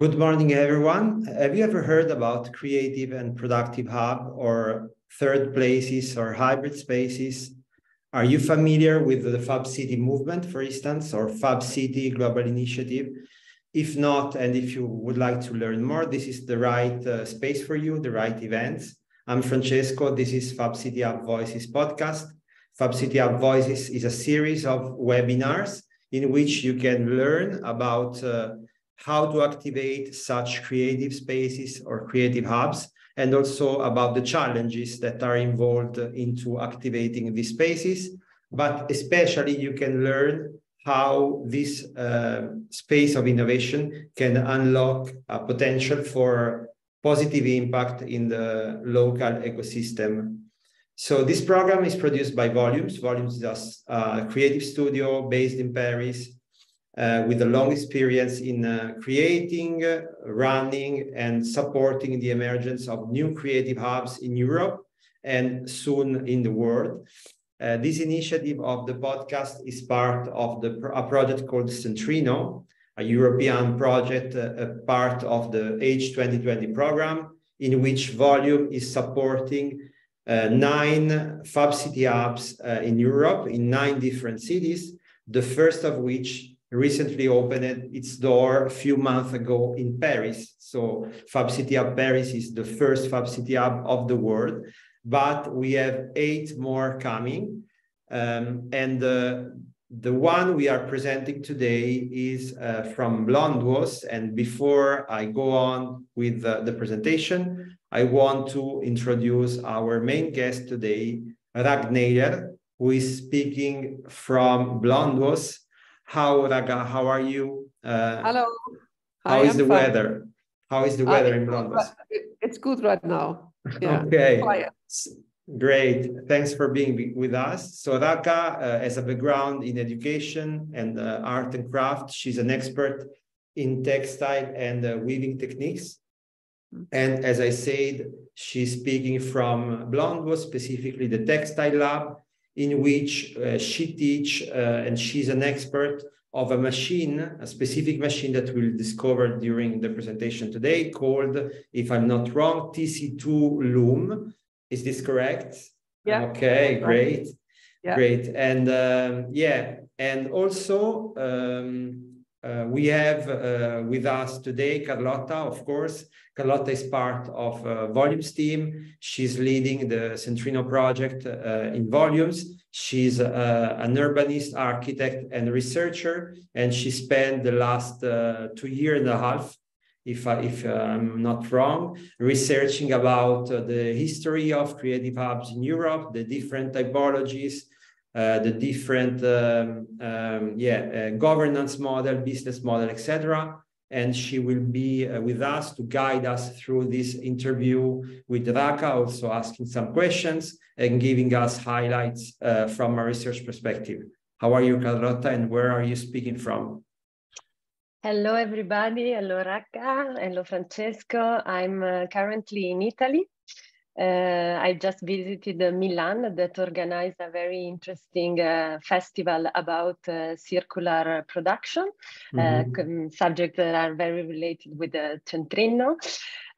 Good morning, everyone. Have you ever heard about Creative and Productive Hub or third places or hybrid spaces? Are you familiar with the Fab City movement, for instance, or Fab City Global Initiative? If not, and if you would like to learn more, this is the right uh, space for you, the right events. I'm Francesco. This is Fab City Hub Voices podcast. Fab City Hub Voices is a series of webinars in which you can learn about uh, how to activate such creative spaces or creative hubs, and also about the challenges that are involved into activating these spaces. But especially you can learn how this uh, space of innovation can unlock a potential for positive impact in the local ecosystem. So this program is produced by Volumes. Volumes is a creative studio based in Paris uh, with a long experience in uh, creating, uh, running, and supporting the emergence of new creative hubs in Europe and soon in the world. Uh, this initiative of the podcast is part of the, a project called CENTRINNO, a European project, uh, a part of the H2020 program, in which Volume is supporting uh, nine Fab City hubs in Europe in nine different cities, the first of which recently opened its door a few months ago in Paris. So Fab City Hub Paris is the first Fab City Hub of the world, but we have eight more coming. Um, and uh, the one we are presenting today is uh, from Blönduós. And before I go on with uh, the presentation, I want to introduce our main guest today, Ragnheiður, who is speaking from Blönduós, how Raga, how are you? Uh, Hello. How is the fine. weather? How is the uh, weather uh, in Blönduós? It's good right now. Yeah. okay. Quiet. Great. Thanks for being with us. So Raka uh, has a background in education and uh, art and craft. She's an expert in textile and uh, weaving techniques. Mm. And as I said, she's speaking from Blönduós, specifically the textile lab, in which uh, she teach uh, and she's an expert of a machine, a specific machine that we'll discover during the presentation today called, if I'm not wrong, TC2 Loom. Is this correct? Yeah. Okay, great. Yeah. Great. And um, yeah, and also um, uh, we have uh, with us today Carlotta, of course. Carlotta is part of uh, Volumes team. She's leading the CENTRINNO project uh, in Volumes. She's uh, an urbanist, architect, and researcher, and she spent the last uh, two years and a half, if, I, if I'm not wrong, researching about the history of creative hubs in Europe, the different typologies, uh, the different um, um, yeah uh, governance model, business model, etc. And she will be uh, with us to guide us through this interview with Raka, also asking some questions and giving us highlights from a research perspective. How are you, Carlotta, and where are you speaking from? Hello, everybody. Hello, Raka. Hello, Francesco. I'm uh, currently in Italy uh, I just visited Milan that organized a very interesting uh, festival about uh, circular production, mm-hmm. subjects that are very related with the CENTRINNO.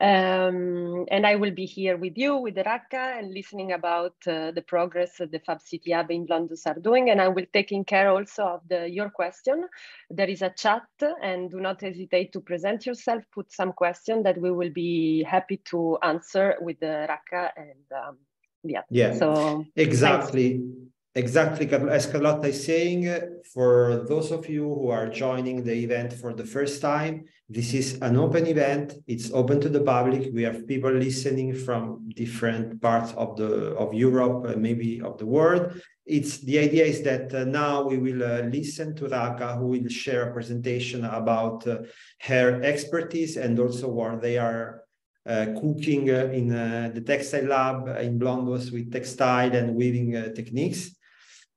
Um, and I will be here with you, with Raka, and listening about uh, the progress that the Fab City Hub in Blönduós are doing. And I will taking care also of the your question. There is a chat, and do not hesitate to present yourself. Put some question that we will be happy to answer with the Raka and um, yeah. Yeah. So exactly. Thanks. Exactly, as Carlotta is saying, for those of you who are joining the event for the first time, this is an open event. It's open to the public. We have people listening from different parts of the of Europe, uh, maybe of the world. It's the idea is that uh, now we will uh, listen to Raka, who will share a presentation about uh, her expertise and also what they are uh, cooking uh, in the textile lab in Blönduós with textile and weaving techniques.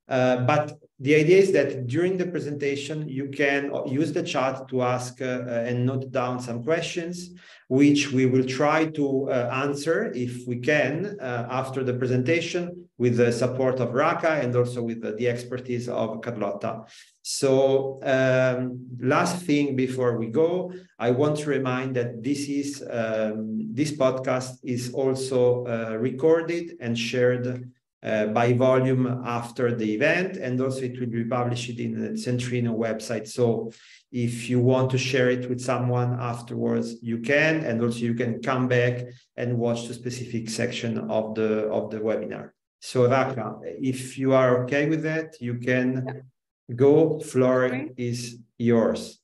Uh, but the idea is that during the presentation, you can use the chat to ask uh, uh, and note down some questions, which we will try to uh, answer if we can uh, after the presentation with the support of Raka and also with the, the expertise of Carlotta. So um, last thing before we go, I want to remind that this is um, this podcast is also uh, recorded and shared uh, by volume after the event, and also it will be published in the CENTRINNO website. So if you want to share it with someone afterwards, you can, and also you can come back and watch the specific section of the of the webinar. So Raka, if you are okay with that, you can yeah. go. Floor okay. is yours.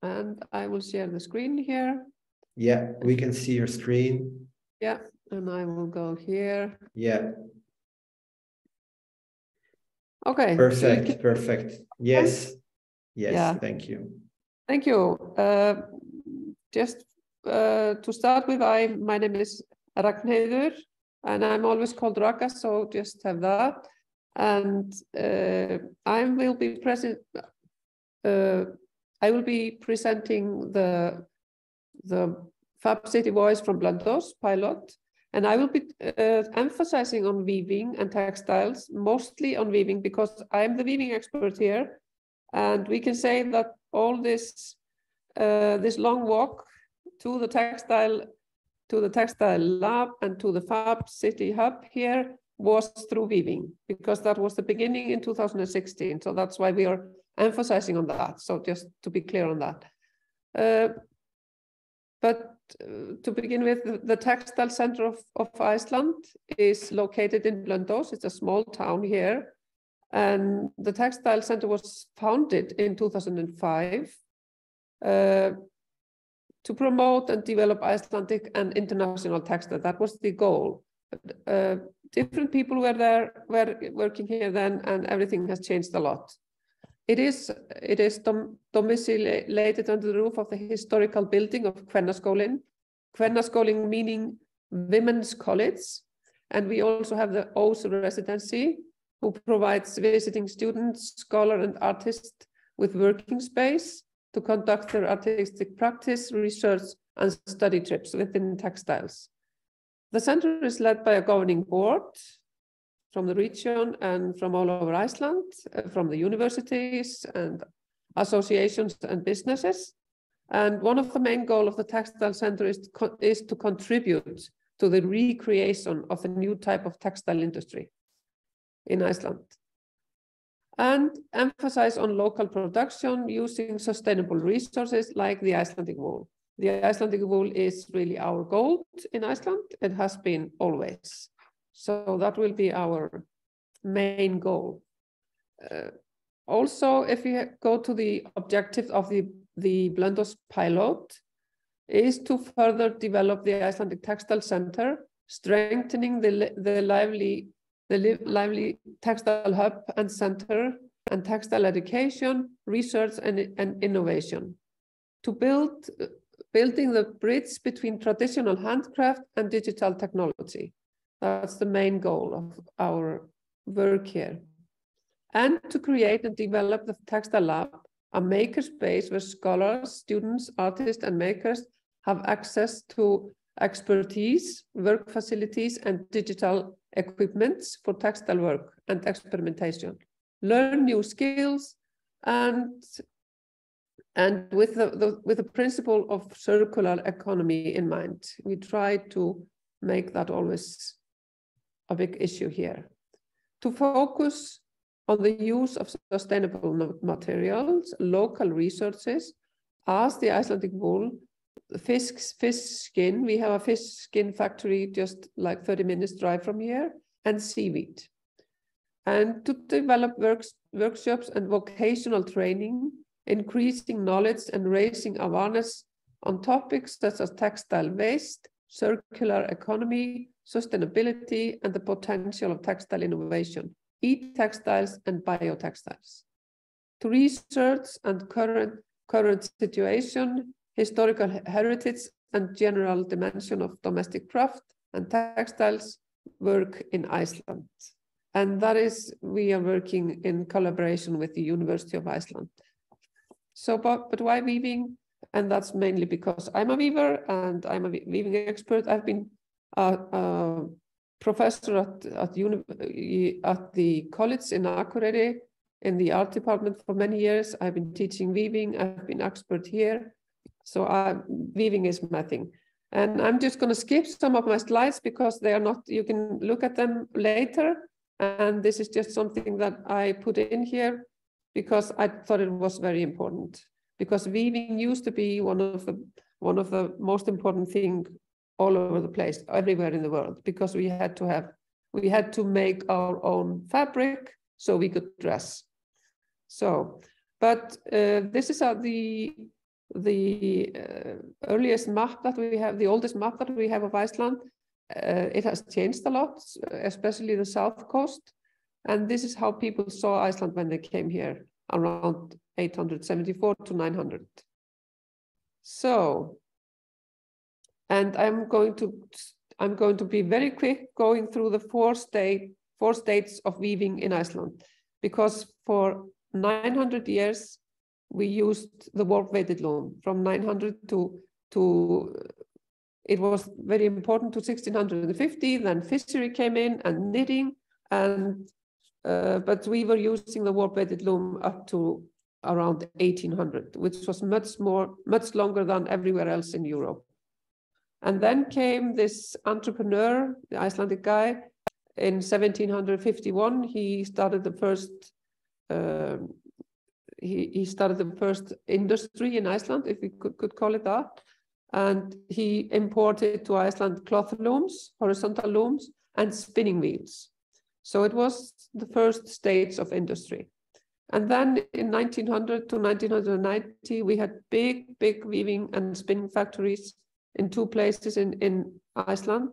And I will share the screen here. Yeah, we can see your screen. Yeah and I will go here. Yeah. Okay. Perfect, perfect. Yes, yes, yeah. thank you. Thank you. Uh, just uh, to start with, I my name is Ragnheiður, and I'm always called Raka, so just have that. And uh, I will be present. Uh, I will be presenting the the Fab City Voice from Blönduós pilot, and I will be uh, emphasizing on weaving and textiles, mostly on weaving, because I'm the weaving expert here. And we can say that all this, uh, this long walk to the textile, to the textile lab and to the Fab City Hub here was through weaving, because that was the beginning in 2016. So that's why we are emphasizing on that. So just to be clear on that. Uh, but to begin with, the textile center of, of Iceland is located in Blönduós. It's a small town here. And the textile center was founded in 2005 uh, to promote and develop Icelandic and international textile. That was the goal. Uh, different people were there, were working here then, and everything has changed a lot. It is, it is dom domiciliated under the roof of the historical building of Kvennaskólinn. Kvennaskólinn meaning women's college. And we also have the Ós residency, who provides visiting students, scholar and artists with working space to conduct their artistic practice, research, and study trips within textiles. The center is led by a governing board from the region and from all over Iceland, uh, from the universities and associations and businesses. And one of the main goals of the Textile Center is to, is to contribute to the recreation of a new type of textile industry in Iceland. And emphasize on local production using sustainable resources like the Icelandic wool. The Icelandic wool is really our gold in Iceland. It has been always. So that will be our main goal. Uh, also, if we go to the objective of the, the Blönduós pilot, is to further develop the Icelandic Textile Center, strengthening the, the lively the li lively textile hub and center and textile education, research and, and innovation. To build building the bridge between traditional handcraft and digital technology. That's the main goal of our work here. And to create and develop the textile lab, a makerspace where scholars, students, artists, and makers have access to expertise, work facilities, and digital equipments for textile work and experimentation. Learn new skills and and with the, the, with the principle of circular economy in mind, we try to make that always a big issue here. To focus on the use of sustainable materials, local resources, as the Icelandic wool, fish, fish skin, we have a fish skin factory just like 30 minutes drive from here, and seaweed. And to develop works, workshops and vocational training, increasing knowledge and raising awareness on topics such as textile waste, circular economy, sustainability, and the potential of textile innovation, e-textiles and biotextiles. To research and current, current situation, historical heritage, and general dimension of domestic craft and textiles work in Iceland. and that is we are working in collaboration with the University of Iceland. So, but, but why weaving? And that's mainly because I'm a weaver and I'm a weaving expert. I've been a, a professor at, at, at the college in Akureyri in the art department for many years. I've been teaching weaving. I've been expert here. So uh, weaving is my thing. And I'm just going to skip some of my slides because they are not, you can look at them later. And this is just something that I put in here because I thought it was very important. Because weaving used to be one of the one of the most important thing all over the place, everywhere in the world, because we had to have we had to make our own fabric so we could dress. So, but uh, this is uh, the the uh, earliest map that we have, the oldest map that we have of Iceland. Uh, it has changed a lot, especially the south coast. And this is how people saw Iceland when they came here around 874 to 900. So, and I'm going to I'm going to be very quick going through the four state four states of weaving in Iceland, because for 900 years we used the warp weighted loom from 900 to to it was very important to 1650 then fishery came in and knitting and uh, but we were using the warp weighted loom up to around 1800 which was much more much longer than everywhere else in europe and then came this entrepreneur the icelandic guy in 1751 he started the first uh, he, he started the first industry in Iceland, if we could, could call it that. And he imported to Iceland cloth looms, horizontal looms, and spinning wheels. So it was the first stage of industry. And then in 1900 to 1990, we had big, big weaving and spinning factories in two places in, in Iceland.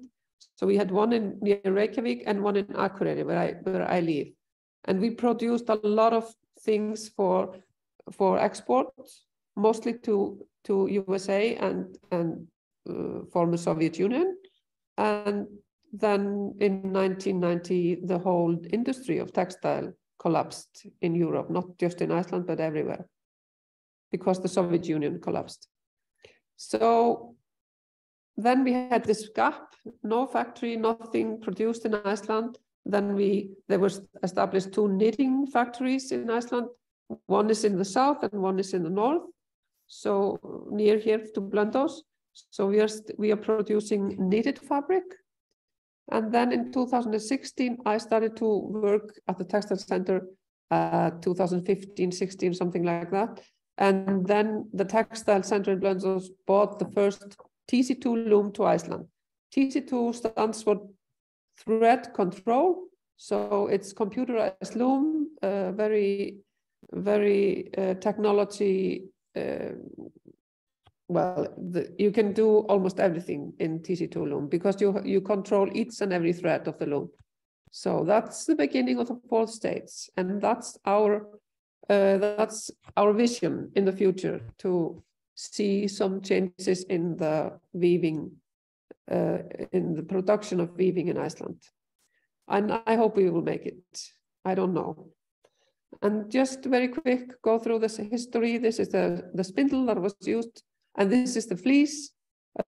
So we had one in near Reykjavik and one in Akureyri, where I, where I live. And we produced a lot of things for for export, mostly to to USA and and uh, former Soviet Union, and then in 1990 the whole industry of textile collapsed in Europe, not just in Iceland but everywhere, because the Soviet Union collapsed. So then we had this gap, no factory, nothing produced in Iceland. Then we there was established two knitting factories in Iceland. One is in the south and one is in the north. So near here to Blönduós. So we are we are producing knitted fabric. And then in 2016, I started to work at the textile center, uh, 2015, 16, something like that. And then the textile center in Blönduós bought the first TC2 loom to Iceland. TC2 stands for thread control. So it's computerized loom, uh, very, very uh, technology. Uh, well, the, you can do almost everything in TC2 loom because you you control each and every thread of the loom. So that's the beginning of the fourth states, and that's our uh, that's our vision in the future to see some changes in the weaving uh, in the production of weaving in Iceland. And I hope we will make it. I don't know. And just very quick, go through this history. This is the, the spindle that was used, and this is the fleece,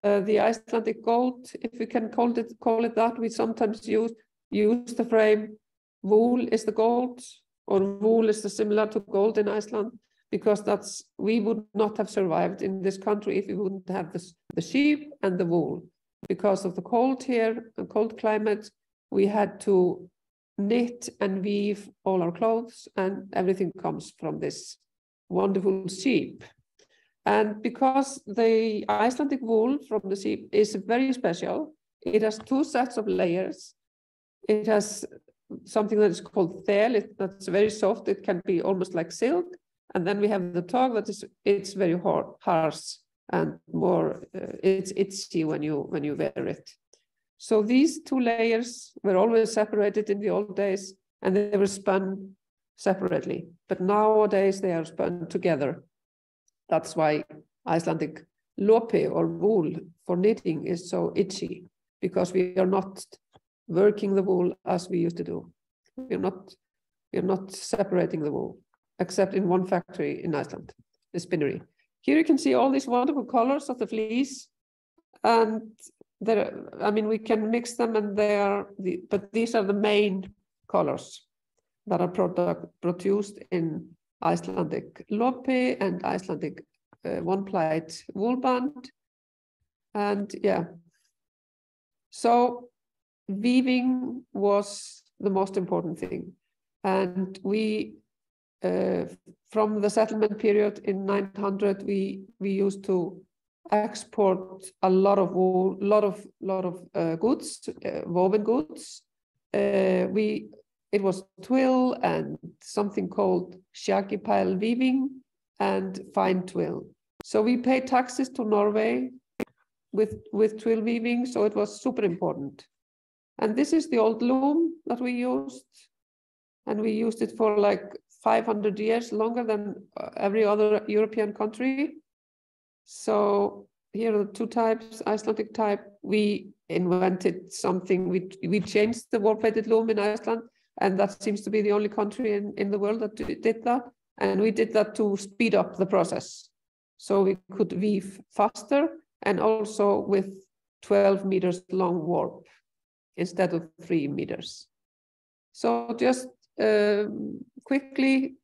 uh, the Icelandic gold, if we can call it call it that. We sometimes use use the frame. Wool is the gold, or wool is the similar to gold in Iceland, because that's we would not have survived in this country if we wouldn't have the sheep and the wool because of the cold here, the cold climate, we had to knit and weave all our clothes and everything comes from this wonderful sheep. And because the Icelandic wool from the sheep is very special, it has two sets of layers. It has something that is called thel, that's very soft, it can be almost like silk. And then we have the tog that is, it's very hard, harsh and more uh, it's itchy when you when you wear it. So these two layers were always separated in the old days and they were spun separately. But nowadays they are spun together. That's why Icelandic lopi or wool for knitting is so itchy because we are not working the wool as we used to do. We're not, we're not separating the wool, except in one factory in Iceland, the spinnery. Here you can see all these wonderful colors of the fleece. And there, I mean, we can mix them and they are, the, but these are the main colors that are product, produced in Icelandic lopi and Icelandic uh, one-plied wool band. And yeah, so weaving was the most important thing. And we, uh, from the settlement period in 900, we, we used to export a lot of wool, lot of, lot of uh, goods, uh, woven goods. Uh, we, it was twill and something called shaggy pile weaving and fine twill. So we paid taxes to Norway with, with twill weaving, so it was super important. And this is the old loom that we used. And we used it for like 500 years, longer than uh, every other European country. So here are the two types, Icelandic type. We invented something, we, we changed the warp-weighted loom in Iceland, and that seems to be the only country in, in the world that did that. And we did that to speed up the process. So we could weave faster and also with 12 meters long warp instead of three meters. So just um, quickly,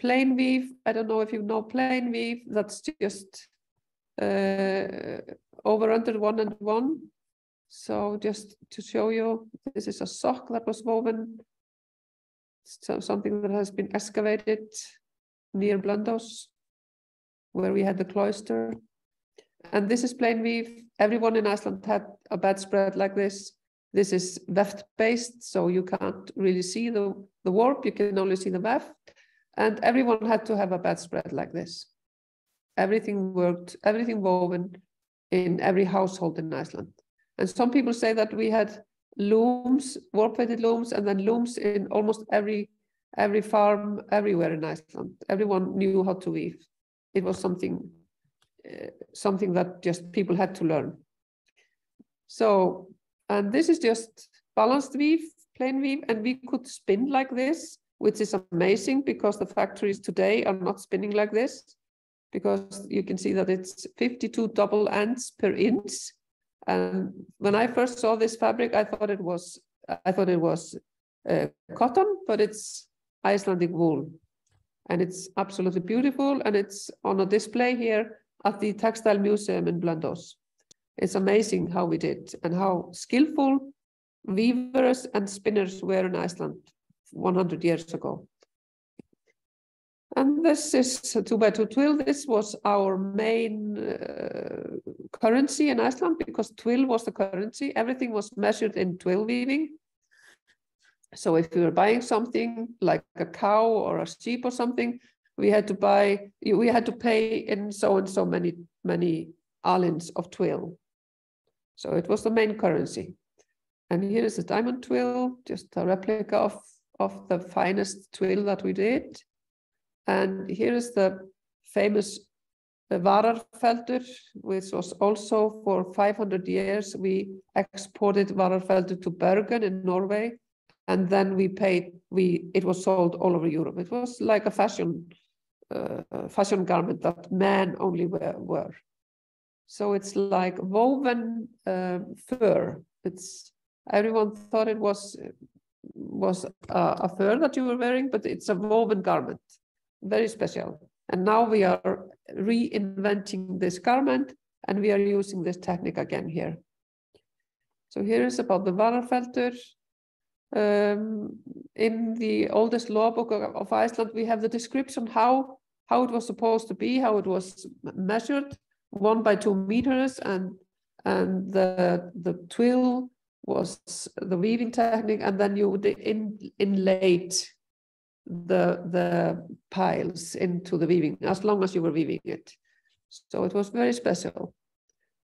plain weave. I don't know if you know plain weave. That's just uh, over under one and one. So just to show you, this is a sock that was woven. So something that has been excavated near Blönduós, where we had the cloister. And this is plain weave. Everyone in Iceland had a bedspread like this. This is weft based, so you can't really see the, the warp, you can only see the weft. And everyone had to have a bedspread like this. Everything worked, everything woven in every household in Iceland. And some people say that we had looms, warp-weighted looms, and then looms in almost every every farm everywhere in Iceland. Everyone knew how to weave. It was something uh, something that just people had to learn. So, and this is just balanced weave, plain weave, and we could spin like this, which is amazing because the factories today are not spinning like this, because you can see that it's 52 double ends per inch. And when I first saw this fabric, I thought it was I thought it was uh, cotton, but it's Icelandic wool. And it's absolutely beautiful. And it's on a display here at the Textile Museum in Blönduós. It's amazing how we did and how skillful weavers and spinners were in Iceland 100 years ago. And this is two by two twill. This was our main uh, currency in Iceland because twill was the currency. Everything was measured in twill weaving. So if you were buying something like a cow or a sheep or something, we had to buy, we had to pay in so and so many, many alins of twill. So it was the main currency. And here is a diamond twill, just a replica of, of the finest twill that we did. And here is the famous Vararfeldur, which was also for 500 years, we exported Vararfeldur to Bergen in Norway. And then we paid, we it was sold all over Europe. It was like a fashion uh, fashion garment that men only wear, wear. So it's like woven uh, fur. It's everyone thought it was was a, a, fur that you were wearing, but it's a woven garment, very special. And now we are reinventing this garment, and we are using this technique again here. So here is about the Vararfeldur. Um, in the oldest law book of Iceland, we have the description how how it was supposed to be, how it was measured, one by two meters, and and the the twill was the weaving technique, and then you would in, inlaid the the piles into the weaving as long as you were weaving it. So it was very special.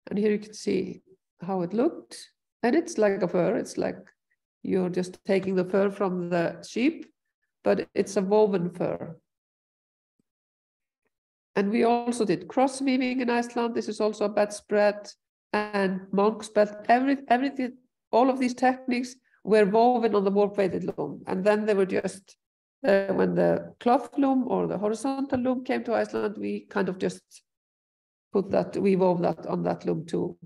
And here you can see how it looked. And it's like a fur. It's like you're just taking the fur from the sheep, but it's a woven fur. And we also did cross weaving in Iceland. This is also a bedspread and monk's belt. Every, everything, all of these techniques were woven on the warp weighted loom. And then they were just, uh, when the cloth loom or the horizontal loom came to Iceland, we kind of just put that, we wove that on that loom too.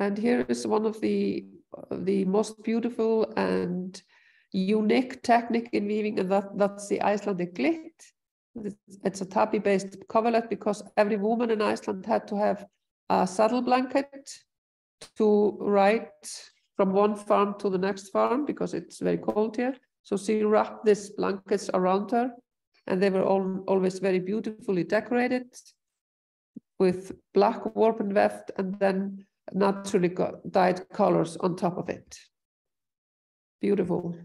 And here is one of the, the most beautiful and unique technique in weaving, and that, that's the Icelandic glit. It's a tapi-based coverlet because every woman in Iceland had to have a saddle blanket to ride from one farm to the next farm because it's very cold here. So she wrapped these blankets around her and they were all, always very beautifully decorated with black warp and weft and then naturally dyed colors on top of it. Beautiful.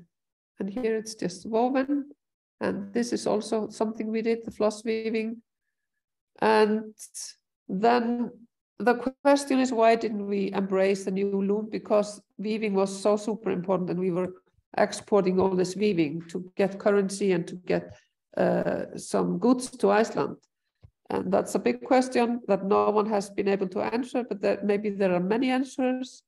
And here it's just woven. And this is also something we did, the floss weaving. And then the question is why didn't we embrace the new loom? Because weaving was so super important and we were exporting all this weaving to get currency and to get uh, some goods to Iceland. And that's a big question that no one has been able to answer, but that maybe there are many answers.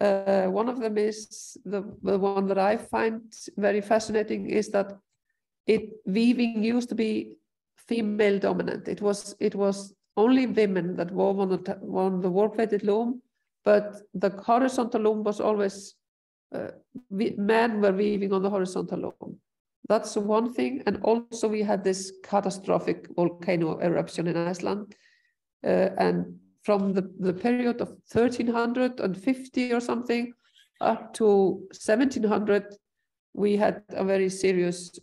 Uh, one of them is the, the one that I find very fascinating is that it weaving used to be female dominant. It was it was only women that wove on the, on the warp-weighted loom, but the horizontal loom was always, uh, men were weaving on the horizontal loom. That's one thing. And also we had this catastrophic volcano eruption in Iceland. Uh, and from the, the period of 1350 or something up to 1700, we had a very serious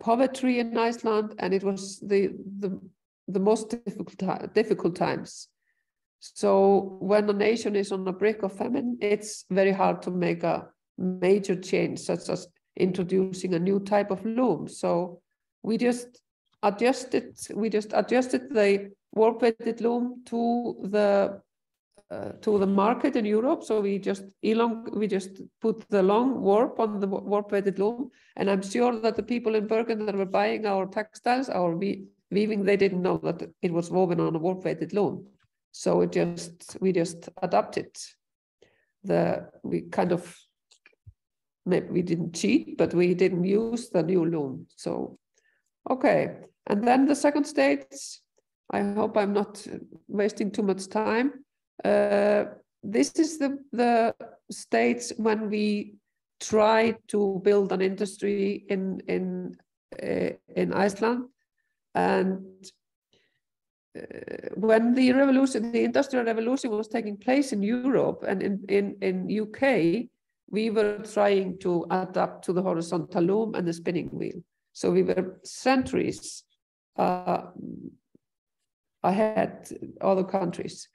poverty in Iceland, and it was the the, the most difficult difficult times. So when a nation is on the brink of famine, it's very hard to make a major change, such as introducing a new type of loom. So we just adjusted we just adjusted the warp weighted loom to the uh, Uh, to the market in Europe. So we just elong we just put the long warp on the warp weighted loom, and I'm sure that the people in Bergen that were buying our textiles, our we weaving, they didn't know that it was woven on a warp weighted loom. So it just we just adapted the we kind of maybe we didn't cheat, but we didn't use the new loom. So okay, and then the second stage. I hope I'm not wasting too much time uh, this is the, the states when we try to build an industry in, in, uh, in Iceland. And uh, when the revolution, the industrial revolution was taking place in Europe and in, in, in UK, we were trying to adapt to the horizontal loom and the spinning wheel. So we were centuries uh, ahead other countries.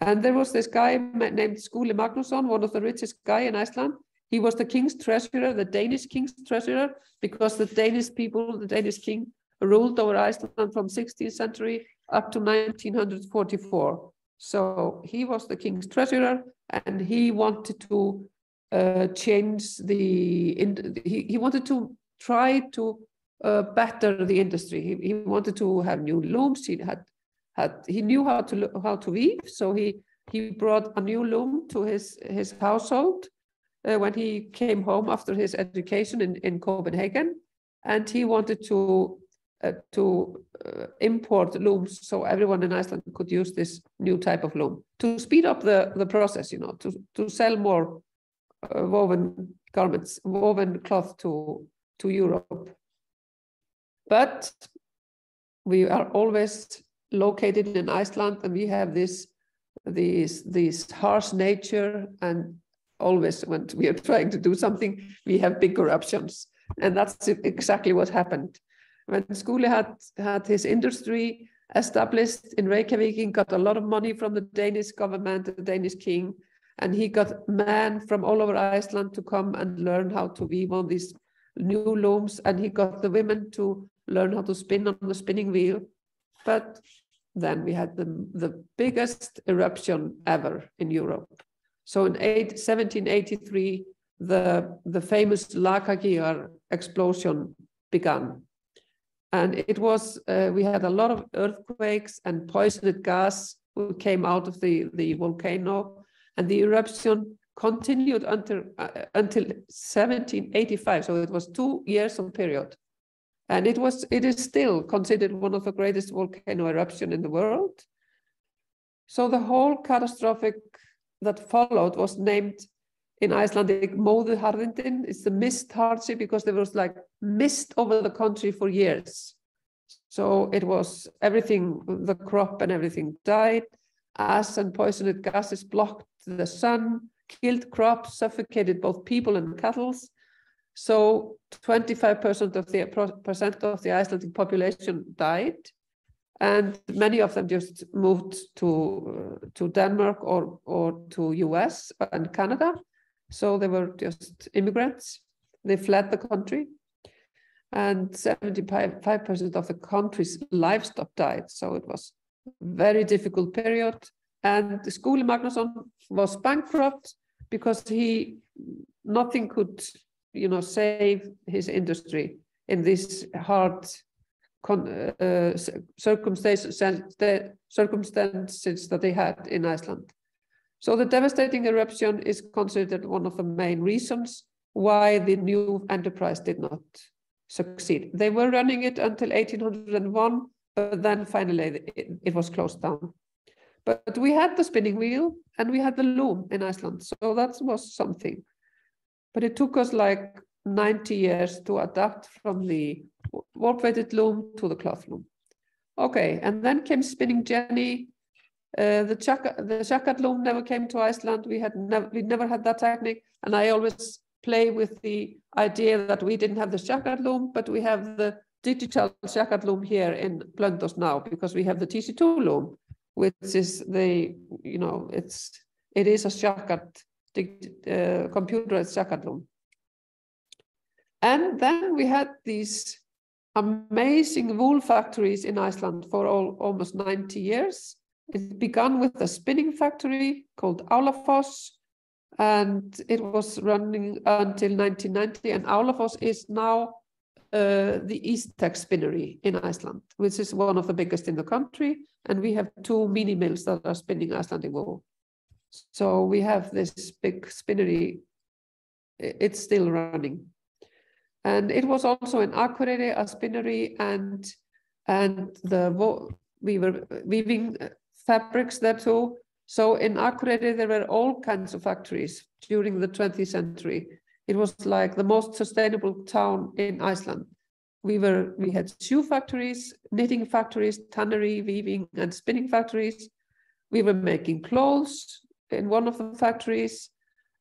And there was this guy named Skúli Magnússon, one of the richest guy in Iceland. He was the king's treasurer, the Danish king's treasurer, because the Danish people, the Danish king, ruled over Iceland from 16th century up to 1944. So he was the king's treasurer, and he wanted to uh, change the. In, he, he wanted to try to uh, better the industry. He, he wanted to have new looms. He had had he knew how to how to weave, so he he brought a new loom to his his household uh, when he came home after his education in in Copenhagen, and he wanted to uh, to uh, import looms so everyone in Iceland could use this new type of loom to speed up the the process, you know, to to sell more uh, woven garments, woven cloth to to Europe. But we are always located in Iceland and we have this this this harsh nature and always when we are trying to do something we have big corruptions. And that's exactly what happened. When Skúli had had his industry established in Reykjavik he got a lot of money from the Danish government the Danish king and he got men from all over Iceland to come and learn how to weave on these new looms and he got the women to learn how to spin on the spinning wheel but then we had the, the biggest eruption ever in Europe. So in eight, 1783, the, the famous Lakagígar explosion began. And it was, uh, we had a lot of earthquakes and poisoned gas came out of the, the volcano. And the eruption continued until uh, until 1785. So it was two years of period. And it was it is still considered one of the greatest volcano eruption in the world. So the whole catastrophic that followed was named in Icelandic Móðuharðindin. It's the mist hardship because there was like mist over the country for years. So it was everything, the crop and everything died. Ash and poisoned gases blocked the sun, killed crops, suffocated both people and cattle. So 25% of the percent of the Icelandic population died, and many of them just moved to to Denmark or or to US and Canada. So they were just immigrants. They fled the country, and 75% of the country's livestock died. So it was very difficult period. And the Skúli Magnússon was bankrupt because he nothing could, you know, save his industry in this hard uh, circumstances, circumstances that they had in Iceland. So the devastating eruption is considered one of the main reasons why the new enterprise did not succeed. They were running it until 1801, but then finally it, it was closed down. But we had the spinning wheel and we had the loom in Iceland, so that was something. But it took us like 90 years to adapt from the warp-weighted loom to the cloth loom. Okay, and then came spinning jenny. Uh, the jacquard, the jacquard loom never came to Iceland. We had never we never had that technique, and I always play with the idea that we didn't have the jacquard loom, but we have the digital jacquard loom here in Blönduós now because we have the TC2 loom, which is the, you know, it's, it is a jacquard, uh, computer at loom. And then we had these amazing wool factories in Iceland for all, almost 90 years. It began with a spinning factory called Álafoss, and it was running until 1990. And Álafoss is now uh, the Ístex spinnery in Iceland, which is one of the biggest in the country. And we have two mini mills that are spinning Icelandic wool. So we have this big spinnery. It's still running. And it was also in Akureyri, a spinnery, and and the we were weaving uh, fabrics there too. So in Akureyri, there were all kinds of factories during the 20th century. It was like the most sustainable town in Iceland. We were we had shoe factories, knitting factories, tannery, weaving, and spinning factories. We were making clothes in one of the factories,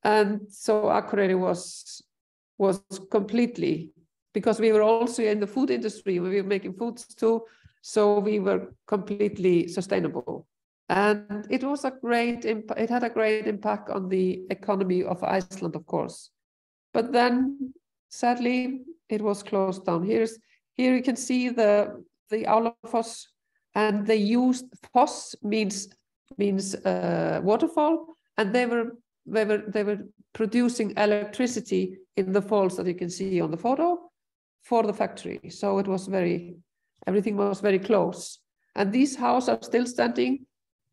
and so Akureyri was was completely because we were also in the food industry. We were making foods too, so we were completely sustainable. And it was a great impact it had a great impact on the economy of iceland of course. But then sadly it was closed down. Here's here you can see the the Álafoss and they used foss means means uh, waterfall and they were they were they were producing electricity in the falls that you can see on the photo for the factory so it was very everything was very close and these houses are still standing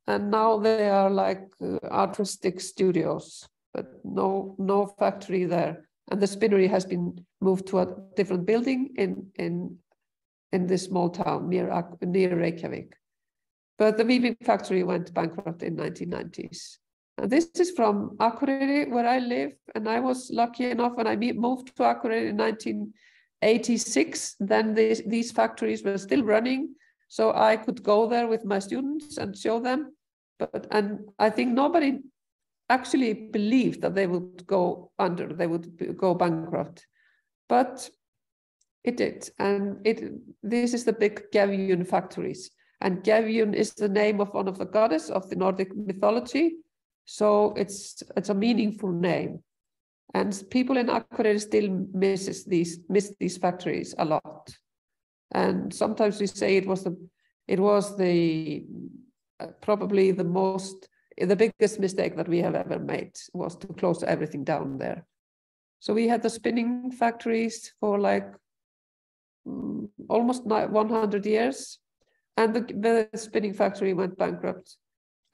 and now they are like uh, artistic studios, but no no factory there. And the spinnery has been moved to a different building in in in this small town near near Reykjavik. But the weaving factory went bankrupt in 1990s. And this is from Akureyri, where I live. And I was lucky enough when I moved to Akureyri in 1986. Then these, these factories were still running so I could go there with my students and show them. But and I think nobody actually believed that they would go under, they would go bankrupt. But it did. And it this is the big Gefjun factories. And Gefjun is the name of one of the goddess of the Nordic mythology. So it's it's a meaningful name. And people in Akureyri still misses these miss these factories a lot. And sometimes we say it was the it was the uh, probably the most the biggest mistake that we have ever made was to close everything down there. So we had the spinning factories for like um, almost 100 years, and the, the spinning factory went bankrupt.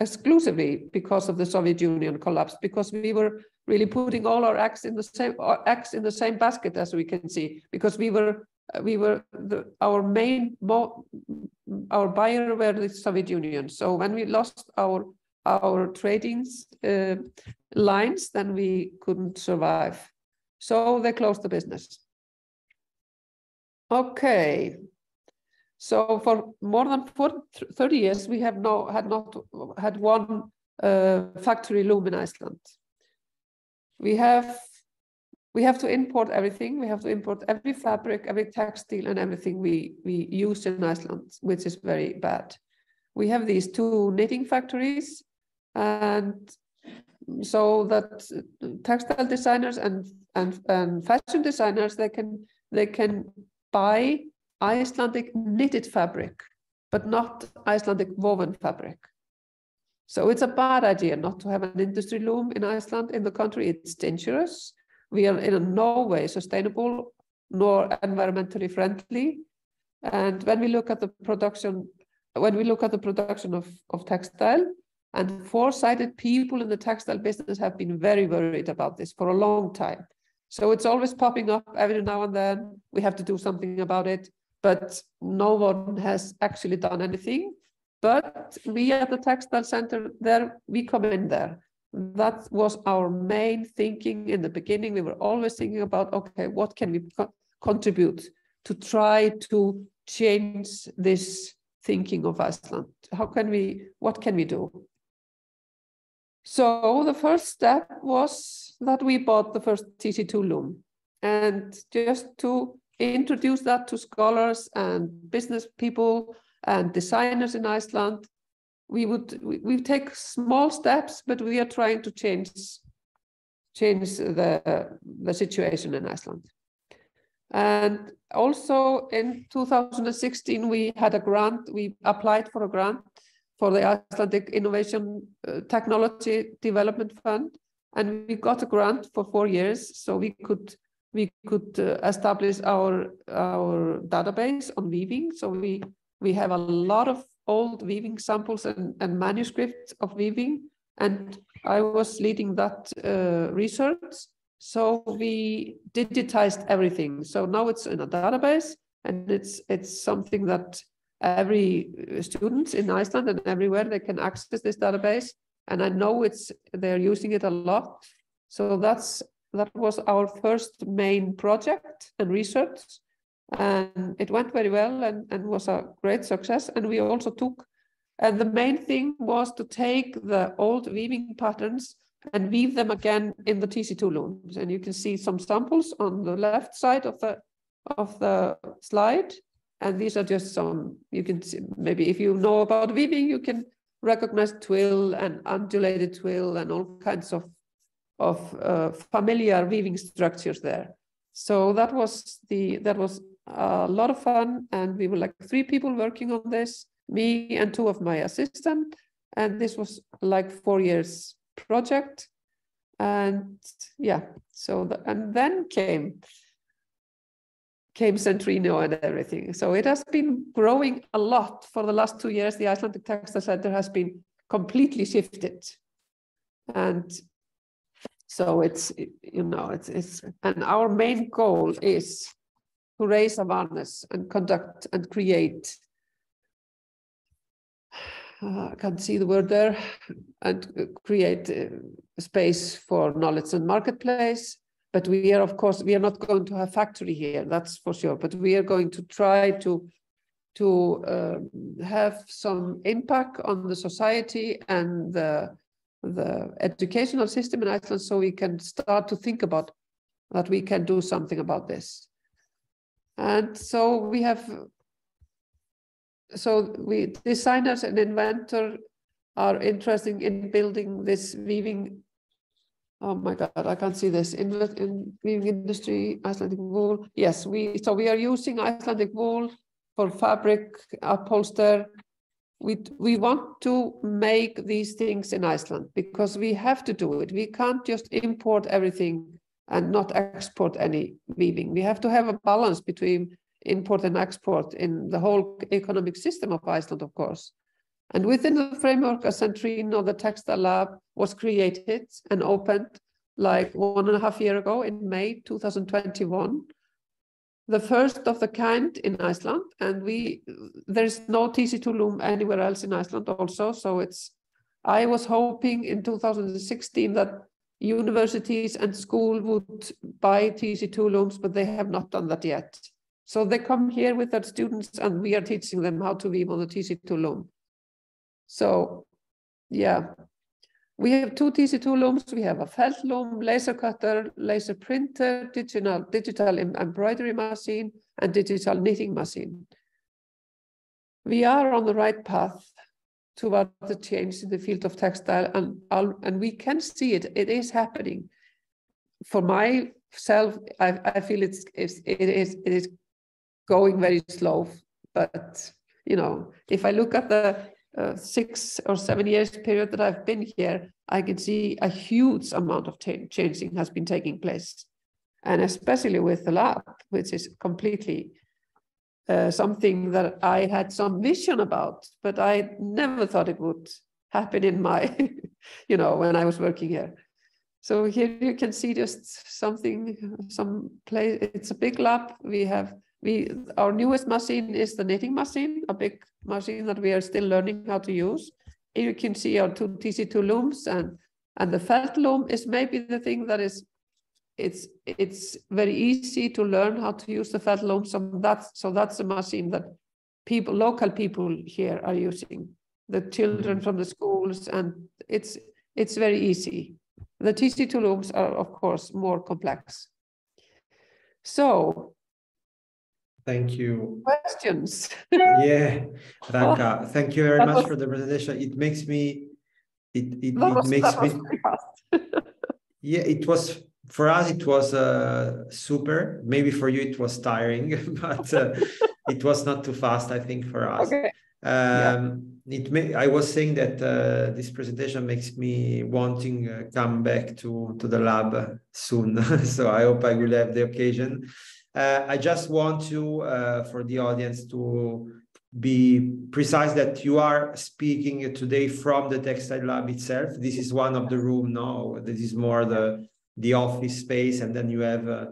exclusively because of the Soviet Union collapse, because we were really putting all our eggs in the same eggs in the same basket, as we can see, because we were we were the, our main our buyer were the Soviet Union. So when we lost our our trading uh, lines, then we couldn't survive. So they closed the business. Okay. So for more than 40, 30 years, we have no had not had one uh, factory loom in Iceland. We have we have to import everything. We have to import every fabric, every textile, and everything we we use in Iceland, which is very bad. We have these two knitting factories, and so that textile designers and and, and fashion designers they can they can buy Icelandic knitted fabric, but not Icelandic woven fabric. So it's a bad idea not to have an industry loom in Iceland. In the country, it's dangerous. We are in no way sustainable nor environmentally friendly. And when we look at the production, when we look at the production of, of textile, and foresighted people in the textile business have been very worried about this for a long time. So it's always popping up every now and then. We have to do something about it, but no one has actually done anything. But we at the textile center, there we come in there. That was our main thinking in the beginning. We were always thinking about, okay, what can we co contribute to try to change this thinking of Iceland? How can we, what can we do? So the first step was that we bought the first TC2 loom. And just to introduce that to scholars and business people and designers in Iceland, we would we, we take small steps, but we are trying to change change the the situation in Iceland. And also in 2016, we had a grant. We applied for a grant for the Icelandic Innovation uh, Technology Development Fund, and we got a grant for four years, so we could we could uh, establish our our database on weaving. So we we have a lot of old weaving samples and, and manuscripts of weaving, and I was leading that uh, research. So we digitized everything. So now it's in a database, and it's it's something that every uh, student in Iceland and everywhere they can access this database. And I know it's they're using it a lot. So that's that was our first main project and research. And it went very well and, and was a great success. And we also took, and the main thing was to take the old weaving patterns and weave them again in the TC2 looms. And you can see some samples on the left side of the of the slide. And these are just some, you can see, maybe if you know about weaving, you can recognize twill and undulated twill and all kinds of, of uh, familiar weaving structures there. So that was the that was a lot of fun, and we were like three people working on this, me and two of my assistant, and this was like four years project, and yeah. So the, and then came came CENTRINNO and everything. So it has been growing a lot for the last two years. The Icelandic Textile Center has been completely shifted. And so it's, you know, it's, it's, and our main goal is to raise awareness and conduct and create. Uh, I can't see the word there, and create a space for knowledge and marketplace but we are, of course, we are not going to have factory here, that's for sure. But we are going to try to to uh, have some impact on the society and the the educational system in Iceland, so we can start to think about that we can do something about this. And so we have, so we designers and inventor are interested in building this weaving Oh my God, I can't see this. In, in weaving industry, Icelandic wool. Yes, we so we are using Icelandic wool for fabric upholster. We we want to make these things in Iceland because we have to do it. We can't just import everything and not export any weaving. We have to have a balance between import and export in the whole economic system of Iceland, of course. And within the framework of CENTRINNO, the Textile Lab was created and opened like one and a half year ago in May 2021. The first of the kind in Iceland, and we there's no TC2 loom anywhere else in Iceland also. So it's I was hoping in 2016 that universities and school would buy TC2 looms, but they have not done that yet. So they come here with their students and we are teaching them how to weave on the TC2 loom. So yeah, we have two TC2 looms. We have a felt loom, laser cutter, laser printer, digital, digital embroidery machine, and digital knitting machine. We are on the right path toward the change in the field of textile, and, and we can see it. It is happening. For myself, I, I feel it's, it's, it, is, it is going very slow, but you know, if I look at the uh, six or seven years period that I've been here, I can see a huge amount of changing has been taking place. And especially with the lab, which is completely uh, something that I had some vision about, but I never thought it would happen in my, you know, when I was working here. So here you can see just something, some place, it's a big lab. We have we our newest machine is the knitting machine, a big machine that we are still learning how to use. Here you can see our two TC2 looms and and the felt loom is maybe the thing that is it's it's very easy to learn how to use the felt loom. So that's so that's the machine that people local people here are using. The children mm-hmm. from the schools and it's it's very easy. The TC2 looms are of course more complex. So Thank you. Questions? yeah, Ranka, thank you very much was... for the presentation. It makes me, it, it, it makes me, yeah, it was, for us, it was uh, super. Maybe for you, it was tiring, but uh, it was not too fast, I think, for us. Okay. Um, yeah. it may, I was saying that uh, this presentation makes me wanting uh, come back to to the lab soon. so I hope I will have the occasion. Uh, I just want to, uh, for the audience, to be precise that you are speaking today from the textile lab itself. This is one of the room now. This is more the the office space, and then you have uh,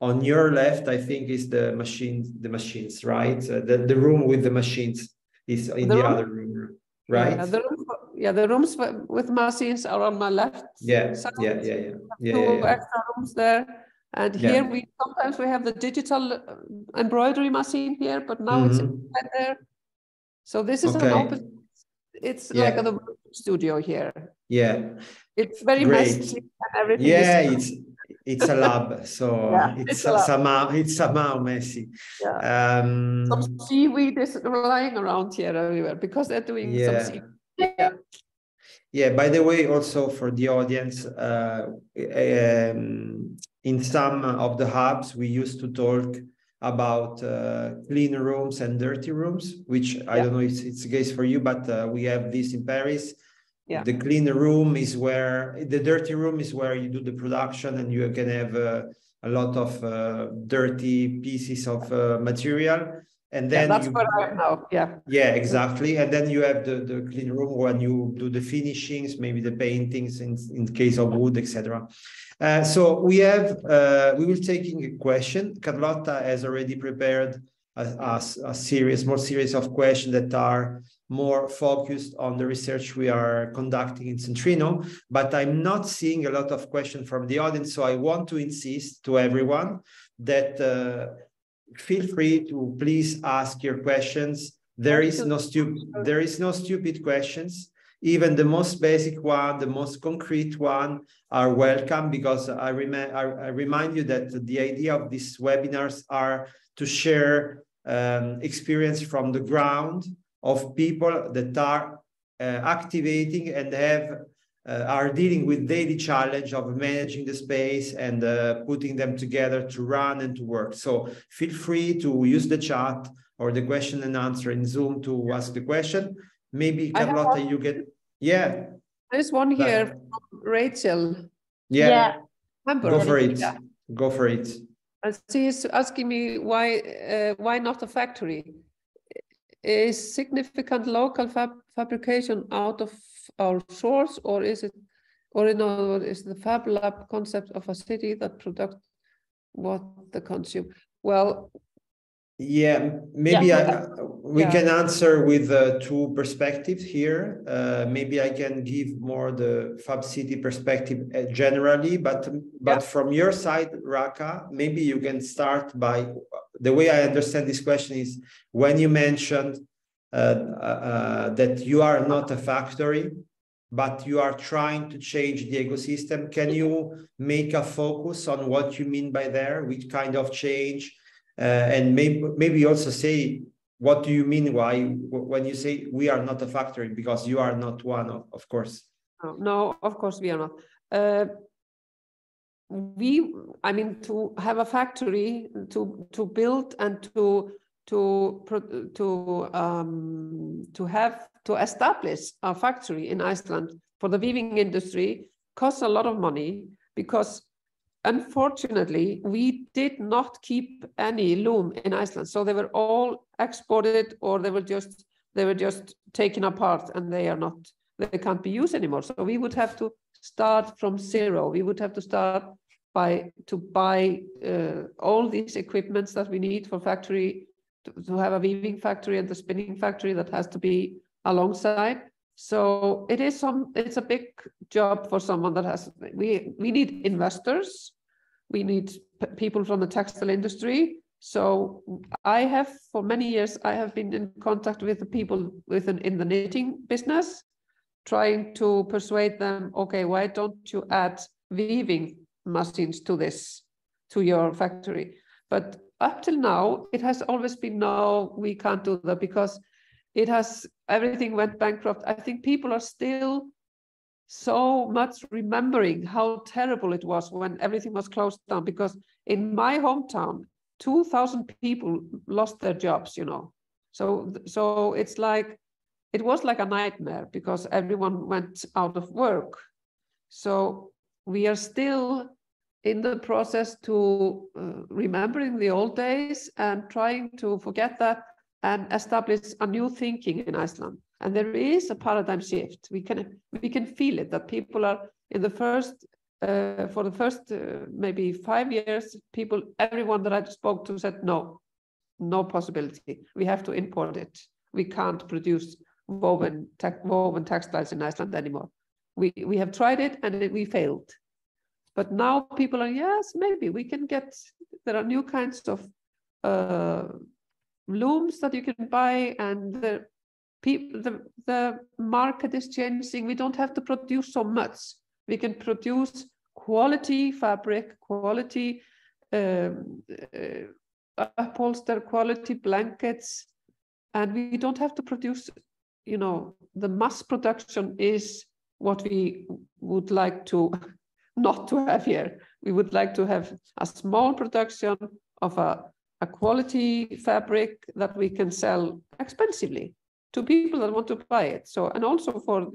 on your left, I think, is the machines. The machines, right? Uh, the the room with the machines is in the, the other room, right? Yeah, the room, yeah, the rooms with machines are on my left. Yeah, side. yeah, yeah, yeah, yeah. Two yeah, yeah. extra rooms there and yeah. here we sometimes we have the digital uh, embroidery machine here, but now mm -hmm. it's mm-hmm. right there. So this is okay. an open. It's yeah. like a studio here. Yeah. It's very Great. messy and everything. Yeah, it's it's a lab, so yeah, it's, it's a somehow it's somehow messy. Yeah. Um, some seaweed is lying around here everywhere because they're doing yeah. some seaweed. Yeah. Yeah, by the way, also for the audience, uh, um, in some of the hubs, we used to talk about uh, clean rooms and dirty rooms, which yeah. I don't know if it's the case for you, but uh, we have this in Paris. Yeah. The clean room is where the dirty room is where you do the production and you can have uh, a lot of uh, dirty pieces of uh, material and then yeah, that's you, what I have now. Yeah. Yeah, exactly. And then you have the, the clean room when you do the finishings, maybe the paintings in, in case of wood, etc. Uh, so we have uh, we will taking a question. Carlotta has already prepared a, a, a series, more series of questions that are more focused on the research we are conducting in CENTRINNO, but I'm not seeing a lot of questions from the audience. So I want to insist to everyone that uh, feel free to please ask your questions. There is no stupid there is no stupid questions. Even the most basic one, the most concrete one are welcome because I, rem I, I remind you that the idea of these webinars are to share um, experience from the ground of people that are uh, activating and have uh, are dealing with daily challenge of managing the space and uh, putting them together to run and to work. So feel free to use the chat or the question and answer in Zoom to ask the question. Maybe Carlotta, you get, yeah. There's one here from Rachel. Yeah, yeah. go for it. Go for it. And she is asking me why, uh, why not a factory? is significant local fab fabrication out of our source, or is it, or in other words, is the Fab Lab concept of a city that product what the consume? Well, yeah, maybe Yeah. I, we Yeah. can answer with uh, two perspectives here. Uh, maybe I can give more the Fab City perspective uh, generally, but but Yeah. from your side, Raka, maybe you can start by the way I understand this question is when you mentioned uh, uh, uh, that you are not a factory, but you are trying to change the ecosystem. Can you make a focus on what you mean by there? Which kind of change? Uh, and maybe maybe also say what do you mean why when you say we are not a factory because you are not one of, of course no, no, of course we are not. Uh, we, I mean, to have a factory, to to build and to to to um, to have to establish a factory in Iceland for the weaving industry costs a lot of money because unfortunately we did not keep any loom in Iceland. So they were all exported or they were just they were just taken apart and they are not they can't be used anymore. So we would have to start from zero. We would have to start by to buy uh, all these equipments that we need for factory to, to have a weaving factory and the spinning factory that has to be alongside. So it is some it's a big job for someone that has we we need investors. We need people from the textile industry. So i have for many years i have been in contact with the people within in the knitting business trying to persuade them okay why don't you add weaving machines to this to your factory? But up till now it has always been no we can't do that because it has everything went bankrupt. I think people are still so much remembering how terrible it was when everything was closed down because in my hometown 2000 people lost their jobs you know. So so it's like it was like a nightmare because everyone went out of work. So we are still in the process to uh, remembering the old days and trying to forget that and establish a new thinking in Iceland. And there is a paradigm shift. We can we can feel it that people are in the first uh, for the first uh, maybe five years. People, everyone that I spoke to said no, no possibility. We have to import it. We can't produce woven tech, woven textiles in Iceland anymore. We we have tried it and it, we failed. But now people are yes, maybe we can get. There are new kinds of uh, looms that you can buy and the people the, the market is changing we don't have to produce so much we can produce quality fabric quality um, uh, upholster quality blankets and we don't have to produce you know the mass production is what we would like to not to have here we would like to have a small production of a a quality fabric that we can sell expensively to people that want to buy it. So, and also for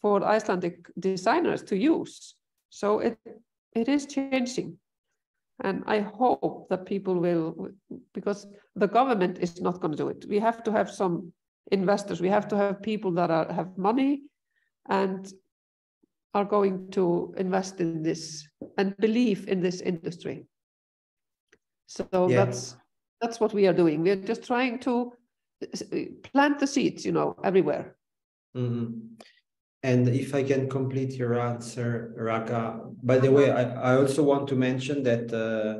for Icelandic designers to use. So it it is changing, and I hope that people will, because the government is not going to do it. We have to have some investors. We have to have people that are have money, and are going to invest in this and believe in this industry. So Yeah. that's that's what we are doing. We are just trying to plant the seeds, you know, everywhere. Mhm. And if I can complete your answer, Raka, by the way, I, I also want to mention that uh,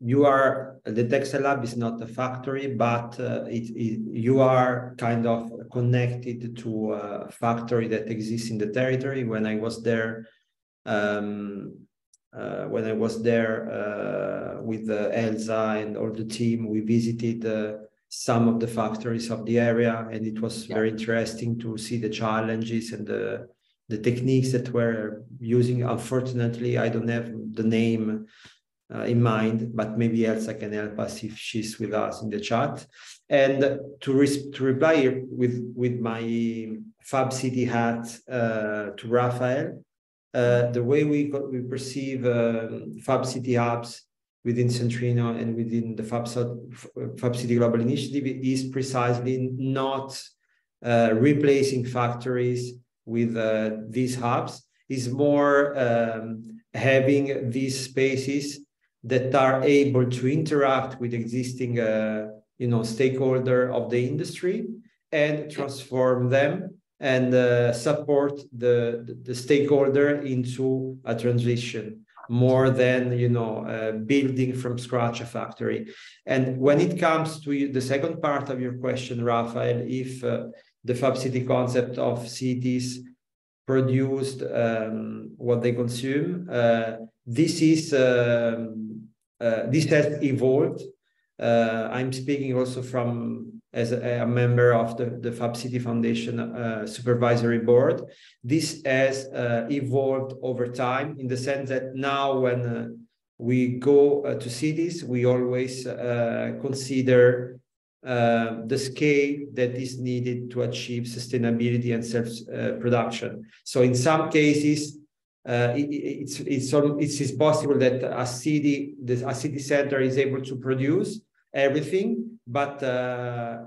you are the Textile Lab is not a factory, but uh, it, it, you are kind of connected to a factory that exists in the territory. When I was there, um, uh, when I was there uh, with uh, Elsa and all the team, we visited uh, some of the factories of the area, and it was Yeah. very interesting to see the challenges and the the techniques that we're using. Unfortunately, I don't have the name uh, in mind, but maybe Elsa can help us if she's with us in the chat. And to, res- to reply with with my Fab City hat uh, to Raphael, uh, the way we we perceive um, Fab City hubs, within CENTRINNO and within the FabSat, Fab City Global Initiative is precisely not uh, replacing factories with uh, these hubs, is more um, having these spaces that are able to interact with existing uh, you know stakeholder of the industry and transform them and uh, support the, the, stakeholder into a transition more than you know uh, building from scratch a factory. And when it comes to the second part of your question Raphael if uh, the fab city concept of cities produced um, what they consume uh, this is um, uh, this has evolved uh, i'm speaking also from as a, a, member of the, the Fab City Foundation uh, supervisory board. This has uh, evolved over time in the sense that now when uh, we go to cities, we always consider uh, the scale that is needed to achieve sustainability and self-production. so in some cases, it, it's, it's, it's possible that a city, a city center is able to produce everything, but uh,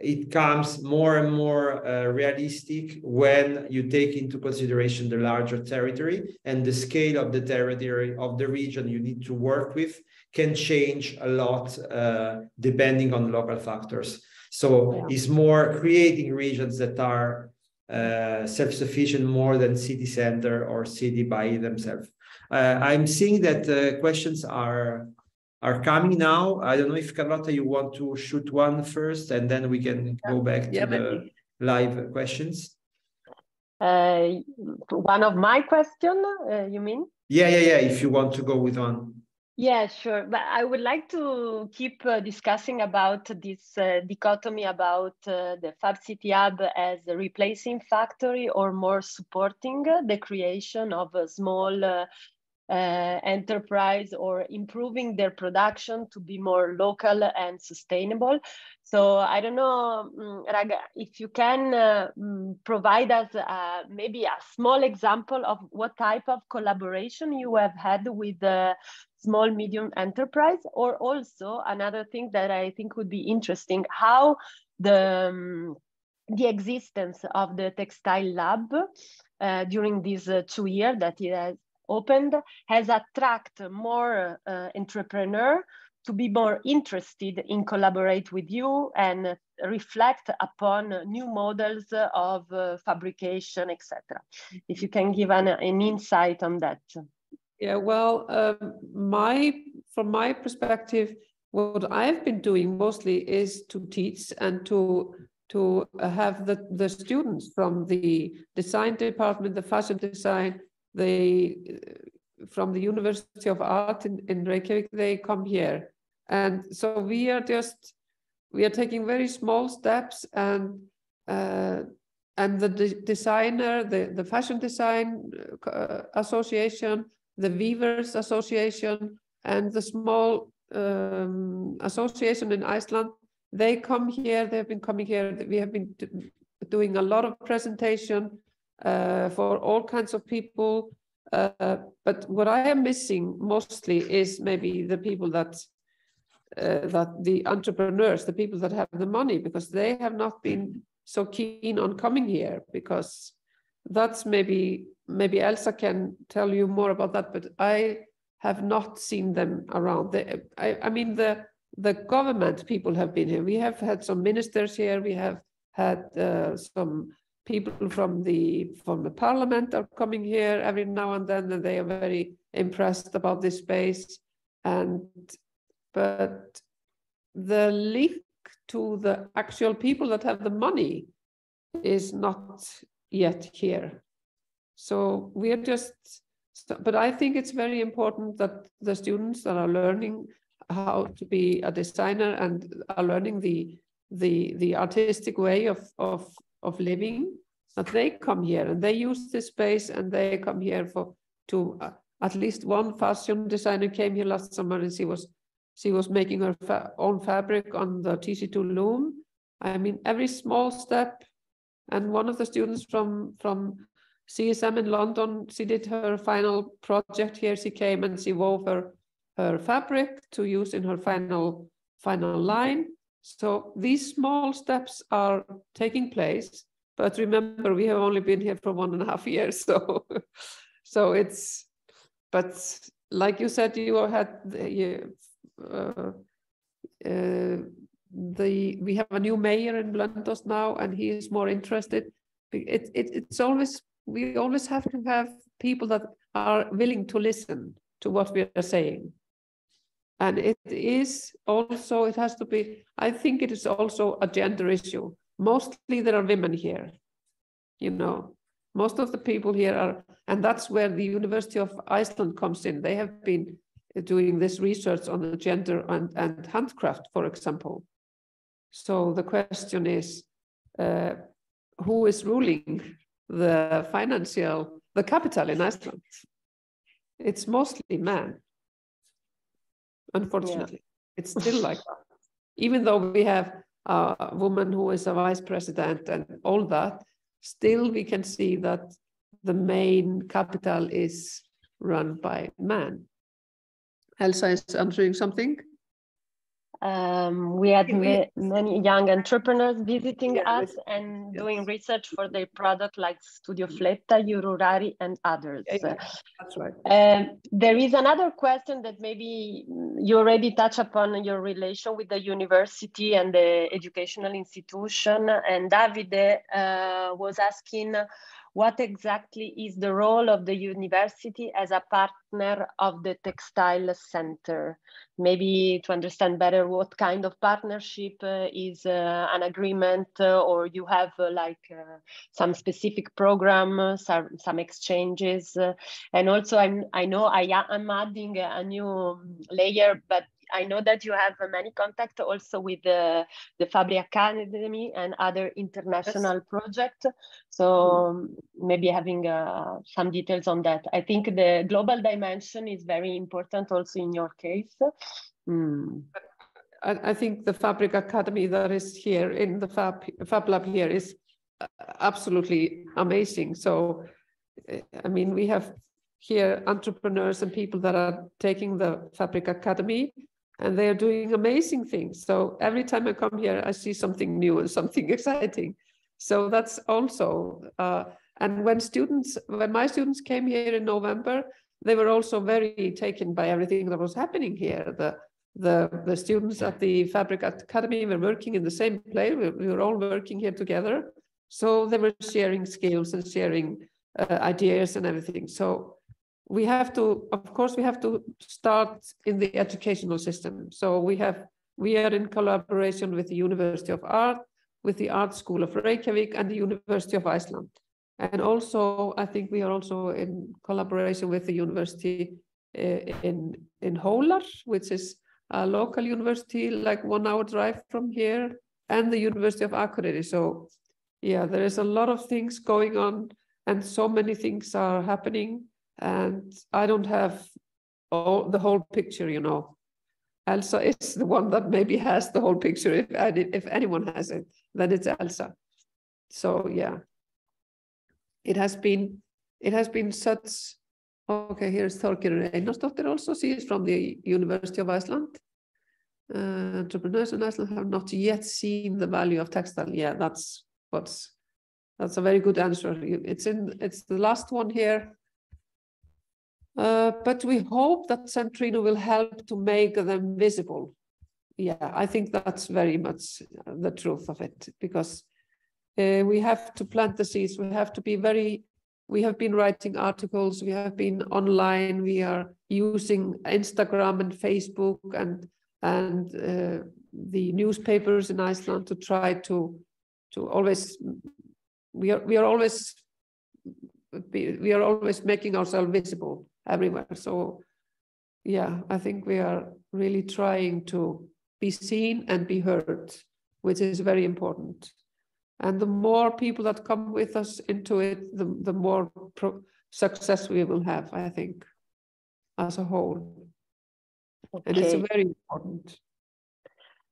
it comes more and more uh, realistic when you take into consideration the larger territory and the scale of the territory of the region you need to work with can change a lot uh, depending on local factors. So yeah. it's more creating regions that are uh, self-sufficient more than city center or city by themselves. Uh, I'm seeing that uh, questions are are coming now. I don't know if Carlotta, you want to shoot one first, and then we can go back to yeah, the live questions. Uh, one of my question, uh, you mean? Yeah, yeah, yeah. If you want to go with one. Yeah, sure. But I would like to keep uh, discussing about this uh, dichotomy about uh, the Fab City Hub as a replacing factory or more supporting the creation of a small uh, enterprise or improving their production to be more local and sustainable. So I don't know, mm, Raga, if you can uh, mm, provide us uh, maybe a small example of what type of collaboration you have had with the small medium enterprise, or also another thing that I think would be interesting, how the um, the existence of the textile lab uh, during these uh, two years that it has opened has attracted more uh, entrepreneur to be more interested in collaborate with you and reflect upon new models of uh, fabrication, etc. If you can give an, an insight on that. Yeah, well, um, my from my perspective, what I've been doing mostly is to teach and to to have the, the students from the design department, the fashion design, they from the University of Art in, in Reykjavik, they come here. And so we are just, we are taking very small steps and uh, and the de designer, the, the Fashion Design uh, Association, the Weavers Association, and the small um, association in Iceland, they come here, they have been coming here, we have been doing a lot of presentation uh, for all kinds of people. Uh, but what I am missing mostly is maybe the people that uh, that the entrepreneurs, the people that have the money, because they have not been so keen on coming here. Because that's maybe maybe Elsa can tell you more about that. But I have not seen them around. They, I, I mean the the government people have been here. We have had some ministers here. We have had uh, some people from the from the parliament are coming here every now and then and they are very impressed about this space. And but the link to the actual people that have the money is not yet here. So we are just but i think it's very important that the students that are learning how to be a designer and are learning the the the artistic way of of of living that they come here and they use this space and they come here for to uh, at least one fashion designer came here last summer and she was she was making her fa own fabric on the TC2 loom. I mean, every small step. And one of the students from from CSM in London, she did her final project here. She came and she wove her her fabric to use in her final final line. So these small steps are taking place, but remember we have only been here for one and a half years, so so it's but like you said, you had the, uh, uh, the we have a new mayor in Blönduós now, and he is more interested. It, it it's always we always have to have people that are willing to listen to what we are saying. And it is also, it has to be, I think it is also a gender issue. Mostly there are women here, you know, most of the people here are, and that's where the University of Iceland comes in. They have been doing this research on the gender and, and handcraft, for example. So the question is, uh, who is ruling the financial, the capital in Iceland? It's mostly men, unfortunately. Yeah. It's still like that. Even though we have a woman who is a vice president and all that, still we can see that the main capital is run by men. Elsa is answering something. Um, we had ma many young entrepreneurs visiting yeah, us and yes. doing research for their product like Studio Fletta, Eurorari, and others. Yeah, yeah, that's right. Um, there is another question that maybe you already touched upon your relation with the university and the educational institution. And Davide uh, was asking what exactly is the role of the university as a partner of the textile center? Maybe to understand better what kind of partnership uh, is uh, an agreement uh, or you have uh, like uh, some specific program uh, some, some exchanges and also I'm, i know i am adding a new layer but I know that you have many contact also with the, the Fabricademy and other international yes. projects. So mm. maybe having uh, some details on that. I think the global dimension is very important also in your case. Mm. I, I think the Fabricademy that is here in the Fab, Fab Lab here is uh, absolutely amazing. So, I mean, we have here entrepreneurs and people that are taking the Fabricademy and they are doing amazing things. So every time I come here, I see something new and something exciting. So that's also, uh, and when students, when my students came here in November, they were also very taken by everything that was happening here. The the the students at the Fabricademy were working in the same place. We, we were all working here together. So they were sharing skills and sharing uh, ideas and everything. So we have to, of course, we have to start in the educational system. So we have, we are in collaboration with the University of Art, with the Art School of Reykjavik and the University of Iceland. And also, I think we are also in collaboration with the university uh, in, in Hólar, which is a local university, like one hour drive from here, and the University of Akureyri. So yeah, there is a lot of things going on and so many things are happening and I don't have all the whole picture, you know. Elsa is the one that maybe has the whole picture. If if anyone has it, then it's Elsa. So yeah, it has been it has been such. Okay, here's Þorgerður Einarsdóttir also. She is from the University of Iceland. Uh, entrepreneurs in Iceland have not yet seen the value of textile. Yeah, that's what's that's a very good answer. It's in it's the last one here uh, but we hope that CENTRINNO will help to make them visible. Yeah, I think that's very much the truth of it because uh, we have to plant the seeds. We have to be very, we have been writing articles, we have been online, we are using Instagram and Facebook and and uh, the newspapers in Iceland to try to to always we are we are always we are always making ourselves visible everywhere. So yeah, I think we are really trying to be seen and be heard, which is very important. And the more people that come with us into it, the, the more success we will have, I think, as a whole. Okay. And it's very important.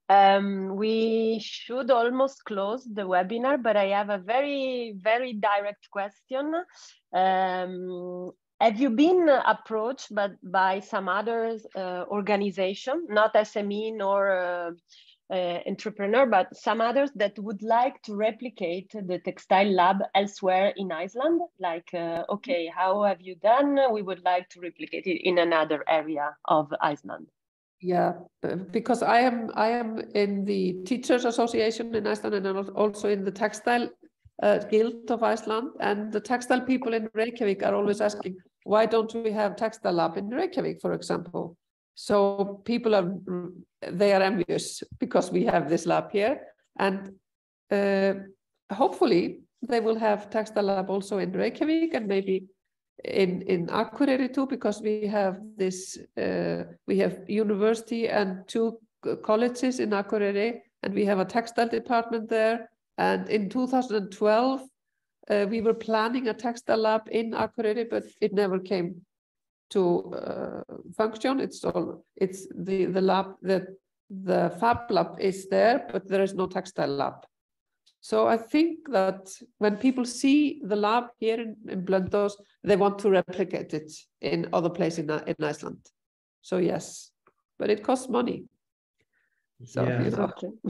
Um, we should almost close the webinar, but I have a very, very direct question. Um, have you been approached but by some other uh, organization, not SME nor uh, uh, entrepreneur, but some others that would like to replicate the textile lab elsewhere in Iceland? Like, uh, okay, how have you done? We would like to replicate it in another area of Iceland. Yeah, because I am I am in the Teachers Association in Iceland and also in the Textile uh, Guild of Iceland. And the textile people in Reykjavik are always asking, why don't we have textile lab in Reykjavik, for example? So people are they are envious because we have this lab here, and uh, hopefully they will have textile lab also in Reykjavik and maybe in in Akureyri too, because we have this uh, we have university and two colleges in Akureyri, and we have a textile department there. And in 2012, uh, we were planning a textile lab in Akureyri, but it never came to uh, function. It's all it's the the lab that the fab lab is there, but there is no textile lab. So I think that when people see the lab here in, in Blönduós, they want to replicate it in other places in, in Iceland. So yes, but it costs money. So yeah.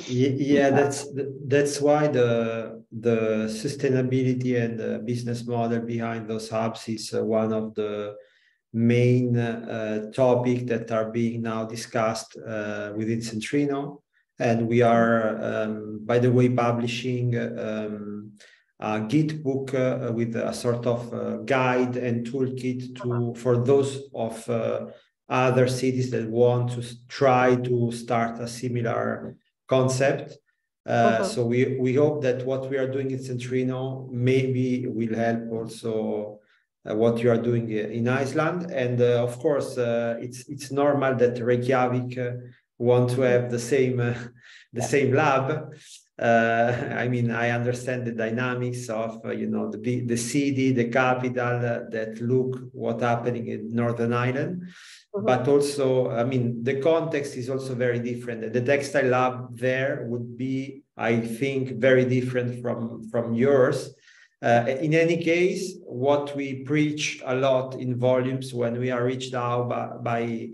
You yeah, that's that's why the the sustainability and the business model behind those hubs is uh, one of the main uh, topic that are being now discussed uh, within CENTRINNO. And we are, um, by the way, publishing um, a GitBook uh, with a sort of uh, guide and toolkit to for those of uh, other cities that want to try to start a similar concept. Uh, uh-huh. So we, we hope that what we are doing in CENTRINNO maybe will help also uh, what you are doing in Iceland. And uh, of course, uh, it's it's normal that Reykjavik want to have the same the same lab. I mean, I understand the dynamics of you know the the city, the capital that look what happening in Northern Iceland. Mm-hmm. But also, I mean, the context is also very different. The textile lab there would be, I think, very different from from yours uh, in any case, what we preach a lot in volumes when we are reached out by, by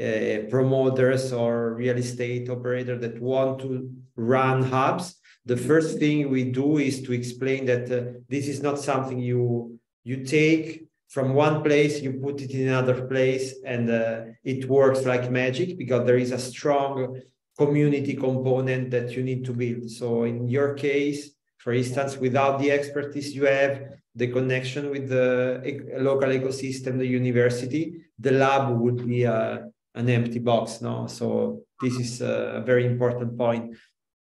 uh, promoters or real estate operator that want to run hubs, the first thing we do is to explain that uh, this is not something you you take from one place, you put it in another place, and uh, it works like magic because there is a strong community component that you need to build. So in your case, for instance, without the expertise you have, the connection with the local ecosystem, the university, the lab would be a, an empty box. No, so this is a very important point.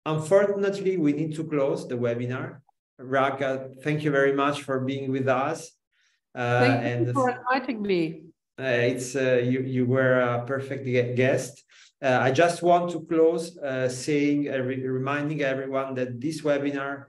Unfortunately, we need to close the webinar. Raka, thank you very much for being with us. Uh, thank and you for inviting me. Uh, it's uh, you. You were a perfect guest. Uh, I just want to close uh, saying, re reminding everyone that this webinar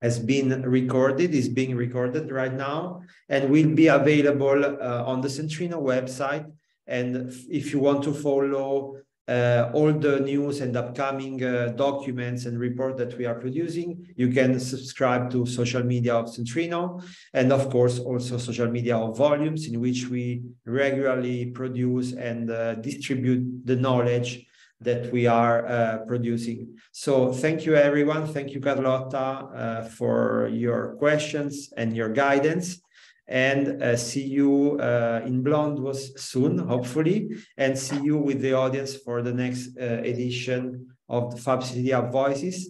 has been recorded, is being recorded right now, and will be available uh, on the CENTRINNO website. And if you want to follow uh, all the news and upcoming uh, documents and report that we are producing, you can subscribe to social media of CENTRINNO, and of course also social media of Volumes, in which we regularly produce and uh, distribute the knowledge that we are uh, producing. So thank you, everyone. Thank you, Carlotta, uh, for your questions and your guidance. And uh, see you uh, in Blönduós soon, hopefully, and see you with the audience for the next uh, edition of the Fab City Voices.